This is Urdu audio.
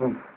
ہوں۔